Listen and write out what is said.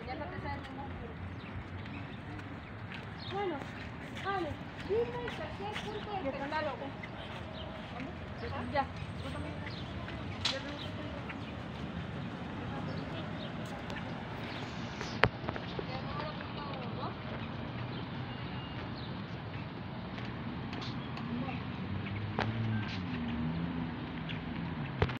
es de Bueno, vale, dime cualquier punto de. Ya, también.